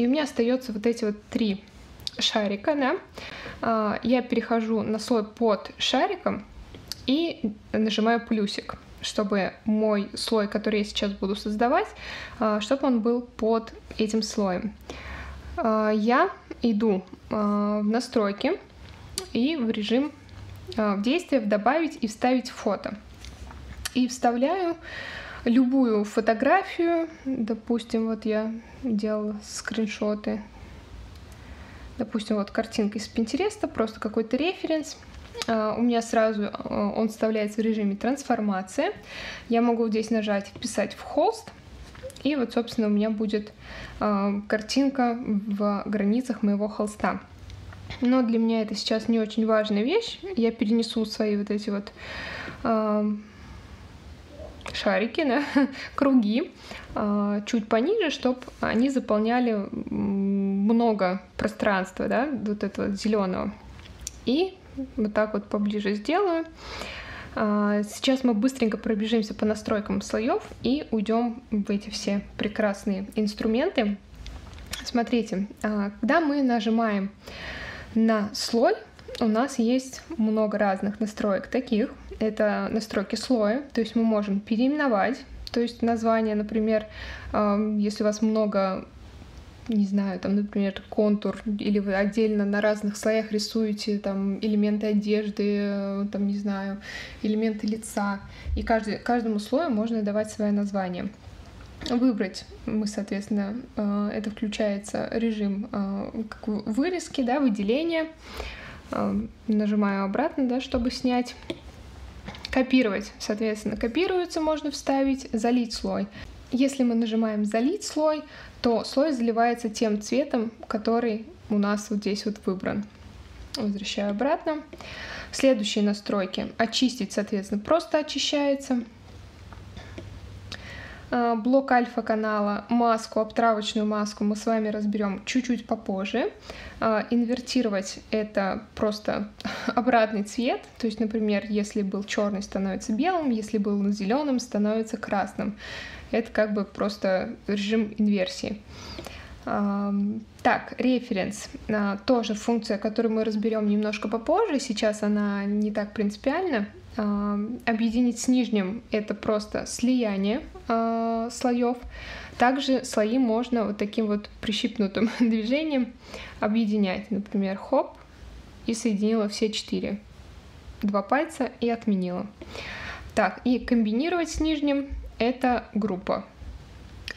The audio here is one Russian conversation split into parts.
и у меня остается вот эти вот три шарика, да, а, я перехожу на слой под шариком и нажимаю плюсик, чтобы мой слой, который я сейчас буду создавать, а, чтобы он был под этим слоем. А, я иду в настройки и в режим в действие добавить и вставить фото. И вставляю любую фотографию, допустим, вот я делала скриншоты допустим, вот картинка из Пинтереста, просто какой-то референс. А, у меня сразу а, он вставляется в режиме трансформации. Я могу здесь нажать «Вписать в холст», и вот, собственно, у меня будет а, картинка в границах моего холста. Но для меня это сейчас не очень важная вещь. Я перенесу свои вот эти вот шарики, да, круги э, чуть пониже, чтобы они заполняли много пространства, да, вот этого зеленого. И вот так вот поближе сделаю. Э, сейчас мы быстренько пробежимся по настройкам слоев и уйдем в эти все прекрасные инструменты. Смотрите, э, когда мы нажимаем на слой, у нас есть много разных настроек таких. Это настройки слоя, то есть мы можем переименовать, то есть название, например, если у вас много не знаю, там, например, контур, или вы отдельно на разных слоях рисуете там элементы одежды, там, не знаю, элементы лица, и каждый, каждому слою можно давать свое название. Выбрать мы, соответственно, э, это включается режим э, вырезки, да, выделения, нажимаю обратно, да, чтобы снять. Копировать, соответственно, копируется, можно вставить, залить слой. Если мы нажимаем «Залить слой», то слой заливается тем цветом, который у нас вот здесь вот выбран. Возвращаю обратно. Следующие настройки. Очистить, соответственно, просто очищается. А, блок альфа-канала, маску, обтравочную маску мы с вами разберем чуть-чуть попозже. А, инвертировать это просто обратный цвет, то есть, например, если был черный, становится белым, если был зеленым, становится красным. Это как бы просто режим инверсии. А, так, референс. Тоже функция, которую мы разберем немножко попозже. Сейчас она не так принципиальна. Объединить с нижним — это просто слияние э, слоев. Также слои можно вот таким вот прищипнутым движением объединять. Например, хоп, и соединила все четыре. Два пальца и отменила. Так, и комбинировать с нижним — это группа.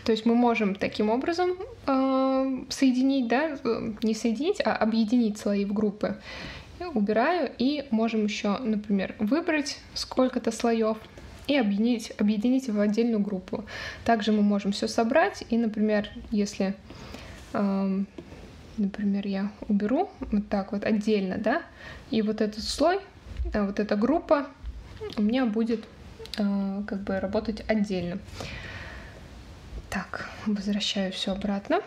То есть мы можем таким образом э, соединить, да, не соединить, а объединить слои в группы убираю и можем еще, например, выбрать сколько-то слоев и объединить, объединить в отдельную группу. Также мы можем все собрать и, например, если, э, например, я уберу вот так вот отдельно, да, и вот этот слой, э, вот эта группа у меня будет э, как бы работать отдельно. Так, возвращаю все обратно.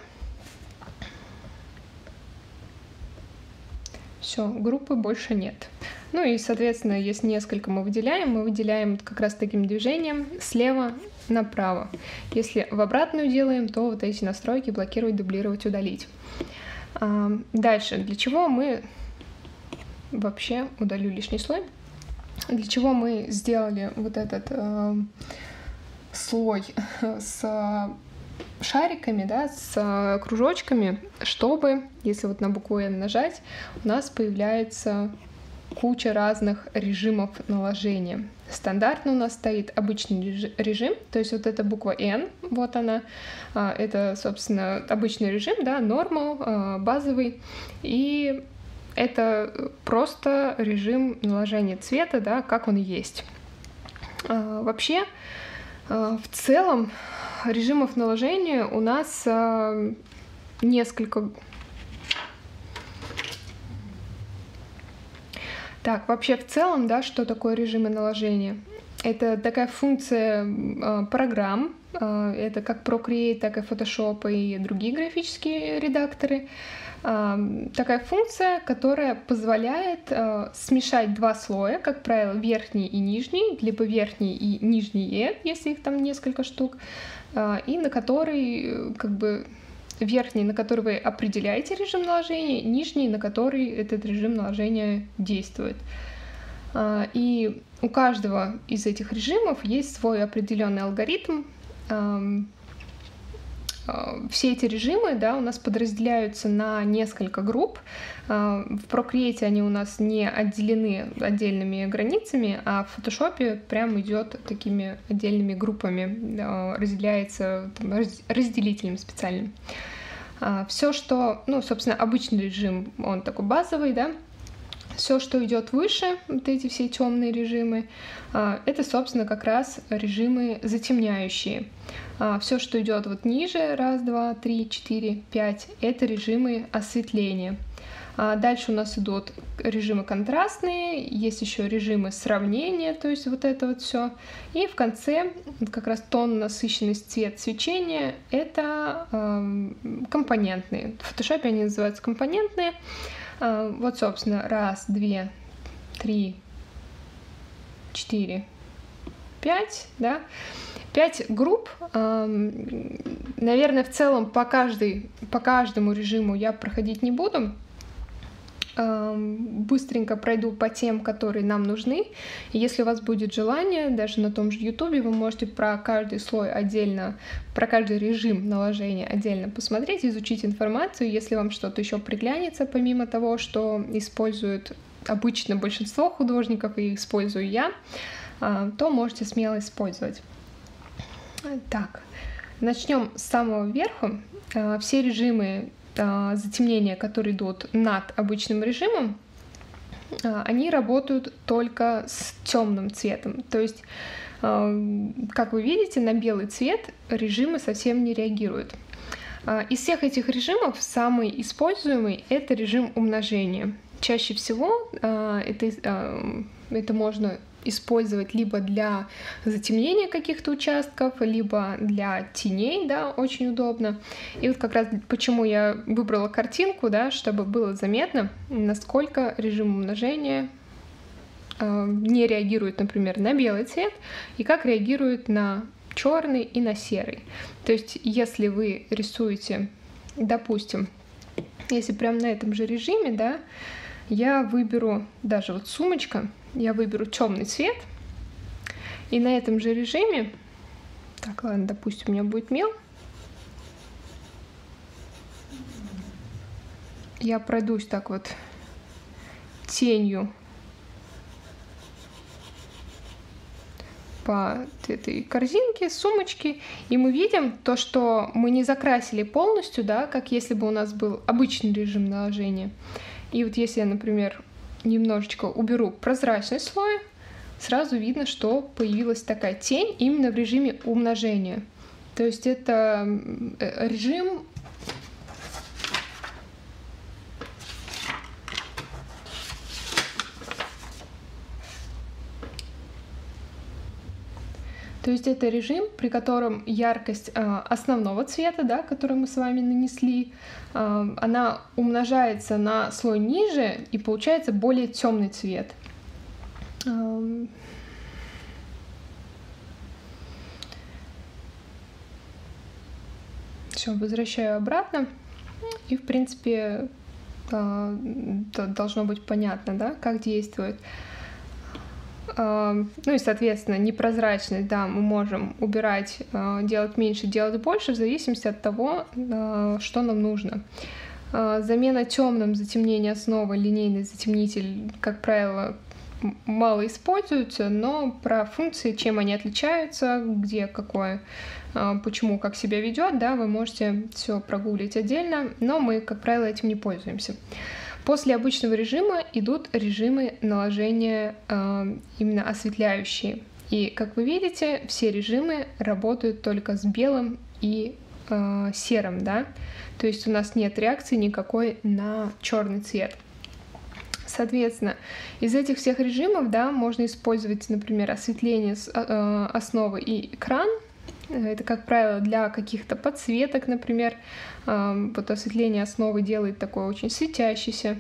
Все, группы больше нет. Ну и, соответственно, если несколько мы выделяем, мы выделяем как раз таким движением слева направо. Если в обратную делаем, то вот эти настройки блокировать, дублировать, удалить. А, дальше, для чего мы вообще удалю лишний слой? Для чего мы сделали вот этот э, слой с шариками, да, с э, кружочками, чтобы, если вот на букву N нажать, у нас появляется куча разных режимов наложения. Стандартно у нас стоит обычный режим, то есть вот эта буква N, вот она, а, это, собственно, обычный режим, да, нормал, а, базовый, и это просто режим наложения цвета, да, как он есть. А, вообще, в целом, режимов наложения у нас э, несколько. Так, вообще в целом, да, что такое режимы наложения? Это такая функция э, программ, э, это как Procreate, так и Photoshop и другие графические редакторы. Э, такая функция, которая позволяет смешать два слоя, как правило, верхний и нижний, либо верхний и нижний, если их там несколько штук, и на который как бы верхний, на который вы определяете режим наложения, нижний, на который этот режим наложения действует. А, и у каждого из этих режимов есть свой определенный алгоритм. А, все эти режимы да, у нас подразделяются на несколько групп. А, в Procreate они у нас не отделены отдельными границами, а в Photoshop прям идет такими отдельными группами, разделяется там, разделителем специальным. Все, что, ну, собственно, обычный режим, он такой базовый, да, все, что идет выше, вот эти все темные режимы, а, это, собственно, как раз режимы затемняющие. А, все, что идет вот ниже, раз, два, три, четыре, пять, это режимы осветления. А, дальше у нас идут режимы контрастные, есть еще режимы сравнения, то есть вот это вот все. И в конце как раз тон, насыщенность, цвет, свечение — это э, компонентные. В Photoshop они называются компонентные. А, вот, собственно, раз, две, три, четыре, пять, да, пять групп. Наверное, в целом по, каждой, по каждому режиму я проходить не буду, быстренько пройду по тем, которые нам нужны. Если у вас будет желание, даже на том же YouTube вы можете про каждый слой отдельно, про каждый режим наложения отдельно посмотреть, изучить информацию. Если вам что-то еще приглянется, помимо того, что используют обычно большинство художников и использую я, а, то можете смело использовать. Так, начнем с самого верху. А, все режимы затемнения, которые идут над обычным режимом, а, они работают только с темным цветом. То есть, а, как вы видите, на белый цвет режимы совсем не реагируют. Из всех этих режимов самый используемый — это режим умножения. Чаще всего это, это можно использовать либо для затемнения каких-то участков, либо для теней, да, очень удобно. И вот как раз почему я выбрала картинку, да, чтобы было заметно, насколько режим умножения э, не реагирует, например, на белый цвет, и как реагирует на черный и на серый. То есть, если вы рисуете, допустим, если прям на этом же режиме, да, я выберу даже вот сумочка, я выберу темный цвет. И на этом же режиме, так, ладно, допустим, у меня будет мел. Я пройдусь так вот тенью по этой корзинке, сумочке, и мы видим то, что мы не закрасили полностью, да, как если бы у нас был обычный режим наложения. И вот если я, например, немножечко уберу прозрачный слой, сразу видно, что появилась такая тень именно в режиме умножения. То есть это э, режим То есть это режим, при котором яркость э, основного цвета, да, который мы с вами нанесли, э, она умножается на слой ниже и получается более темный цвет. Все, возвращаю обратно. И, в принципе, э, должно быть понятно, да, как действует. Ну и, соответственно, непрозрачность, да, мы можем убирать, а, делать меньше, делать больше, в зависимости от того, а, что нам нужно. Замена темным затемнение основы, линейный затемнитель, как правило, мало используются, но про функции, чем они отличаются, где какое, почему, как себя ведет, да, вы можете все прогуглить отдельно, но мы, как правило, этим не пользуемся. После обычного режима идут режимы наложения э, именно осветляющие. И, как вы видите, все режимы работают только с белым и э, серым, да. То есть у нас нет реакции никакой на черный цвет. Соответственно, из этих всех режимов, да, можно использовать, например, осветление с, э, основы и экран, это, как правило, для каких-то подсветок, например. Вот осветление основы делает такой очень светящийся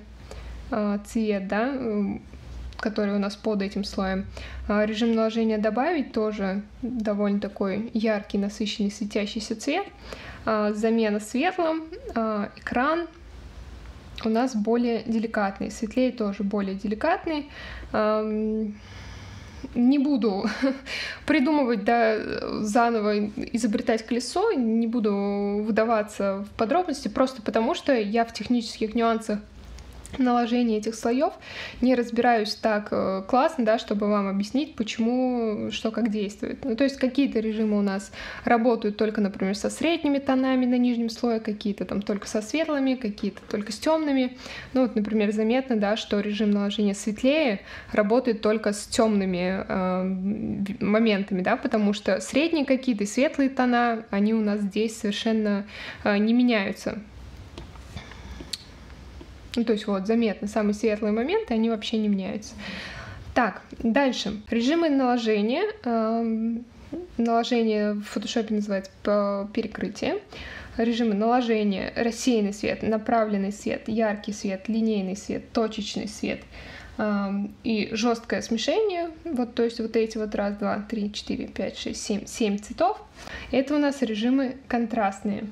а, цвет, да, который у нас под этим слоем. А, режим наложения добавить тоже довольно такой яркий, насыщенный, светящийся цвет. э, замена светлым, э, экран у нас более деликатный, светлее тоже более деликатный. Не буду придумывать, да, заново изобретать колесо, не буду выдаваться в подробности, просто потому что я в технических нюансах наложение этих слоев. Не разбираюсь так э, классно, да, чтобы вам объяснить, почему, что как действует. Ну, то есть какие-то режимы у нас работают только, например, со средними тонами на нижнем слое, какие-то там только со светлыми, какие-то только с темными. Ну, вот, например, заметно, да, что режим наложения светлее работает только с темными э, моментами, да, потому что средние какие-то светлые тона, они у нас здесь совершенно э, не меняются. Ну, то есть вот заметно, самые светлые моменты, они вообще не меняются. Так, дальше. Режимы наложения. Эм, наложение в фотошопе называется перекрытие. Режимы наложения, рассеянный свет, направленный свет, яркий свет, линейный свет, точечный свет эм, и жесткое смешение, вот то есть вот эти вот раз, два, три, четыре, пять, шесть, семь, семь цветов, это у нас режимы контрастные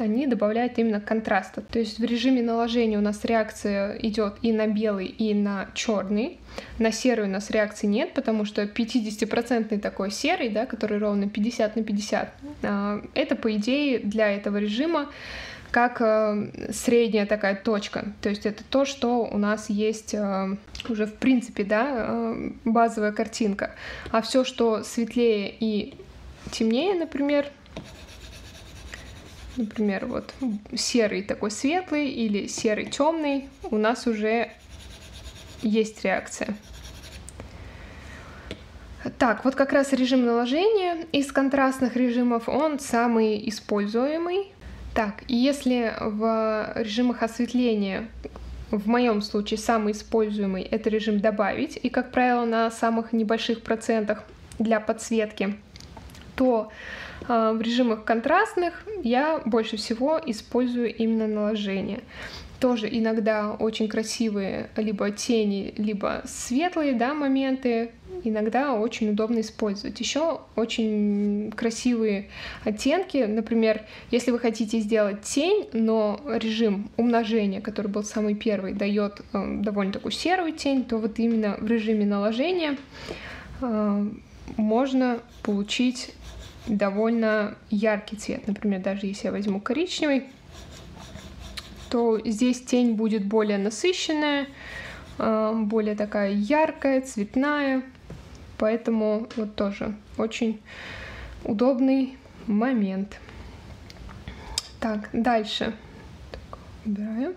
они добавляют именно контраста. То есть в режиме наложения у нас реакция идет и на белый, и на черный. На серый у нас реакции нет, потому что 50% такой серый, да, который ровно 50 на 50, а, это, по идее, для этого режима как э, средняя такая точка. То есть это то, что у нас есть э, уже в принципе, да, э, базовая картинка. А все, что светлее и темнее, например, например, вот серый такой светлый или серый темный, у нас уже есть реакция. Так, вот как раз режим наложения из контрастных режимов, он самый используемый. Так, если в режимах осветления, в моем случае самый используемый это режим добавить, и, как правило, на самых небольших процентах для подсветки, то в режимах контрастных я больше всего использую именно наложение. Тоже иногда очень красивые либо тени, либо светлые да, моменты, иногда очень удобно использовать. Еще очень красивые оттенки. Например, если вы хотите сделать тень, но режим умножения, который был самый первый, дает э, довольно такую серую тень, то вот именно в режиме наложения э, можно получить довольно яркий цвет. Например, даже если я возьму коричневый, то здесь тень будет более насыщенная, э, более такая яркая, цветная. Поэтому вот тоже очень удобный момент. Так, дальше. Так, убираю.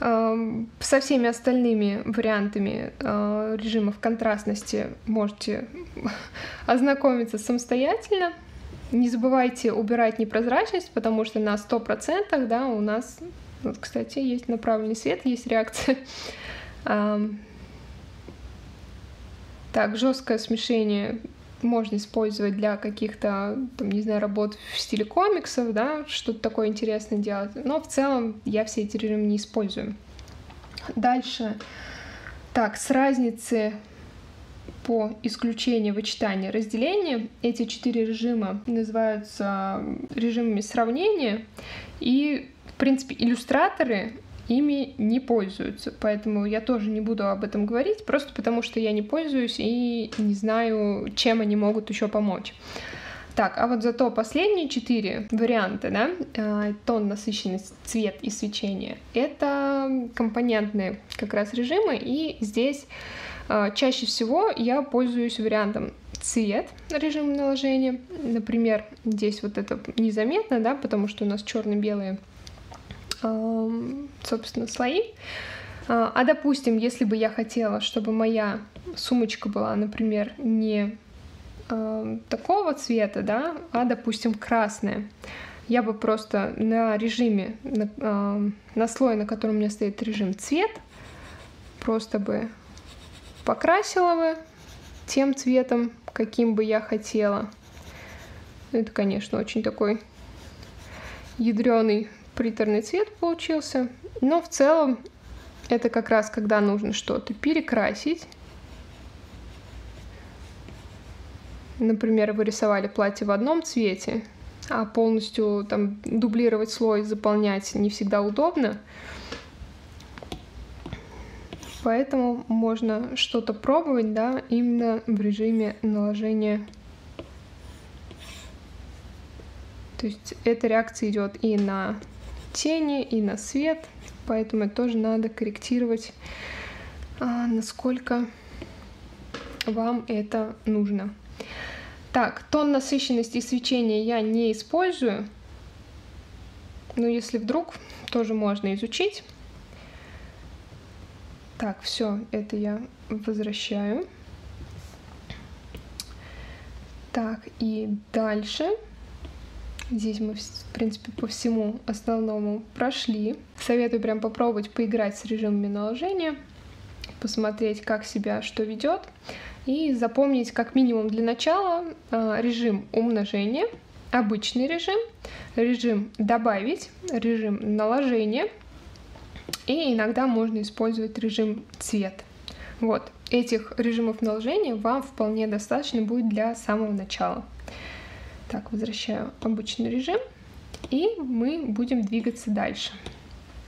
Эм, со всеми остальными вариантами э, режимов контрастности можете ознакомиться самостоятельно. Не забывайте убирать непрозрачность, потому что на 100% да, у нас, вот, кстати, есть направленный свет, есть реакция. Эм, так, жесткое смешение можно использовать для каких-то, там, не знаю, работ в стиле комиксов, да, что-то такое интересное делать. Но в целом я все эти режимы не использую. Дальше. Так, с разницы по исключению вычитания разделения. Эти четыре режима называются режимами сравнения. И, в принципе, иллюстраторы ими не пользуются. Поэтому я тоже не буду об этом говорить, просто потому что я не пользуюсь и не знаю, чем они могут еще помочь. Так, а вот зато последние четыре варианта, да, э, тон, насыщенность, цвет и свечение, это компонентные как раз режимы, и здесь э, чаще всего я пользуюсь вариантом цвет режим наложения. Например, здесь вот это незаметно, да, потому что у нас черно-белые собственно, слои. А, а допустим, если бы я хотела, чтобы моя сумочка была, например, не э, такого цвета, да, а, допустим, красная, я бы просто на режиме, на, э, на слое, на котором у меня стоит режим цвет, просто бы покрасила бы тем цветом, каким бы я хотела. Это, конечно, очень такой ядреный приторный цвет получился. Но в целом это как раз когда нужно что-то перекрасить. Например, вы рисовали платье в одном цвете, а полностью там дублировать слой, заполнять не всегда удобно. Поэтому можно что-то пробовать, да, именно в режиме наложения. То есть эта реакция идет и на тени, и на свет, поэтому это тоже надо корректировать, а, насколько вам это нужно. Так, тон насыщенности и свечения я не использую, но если вдруг, тоже можно изучить. Так, все, это я возвращаю. Так, и дальше. Здесь мы, в принципе, по всему основному прошли. Советую прям попробовать поиграть с режимами наложения, посмотреть, как себя что ведет, и запомнить как минимум для начала а, режим умножения, обычный режим, режим добавить, режим наложения — и иногда можно использовать режим цвет. Вот, этих режимов наложения вам вполне достаточно будет для самого начала. Так, возвращаю обычный режим, и мы будем двигаться дальше.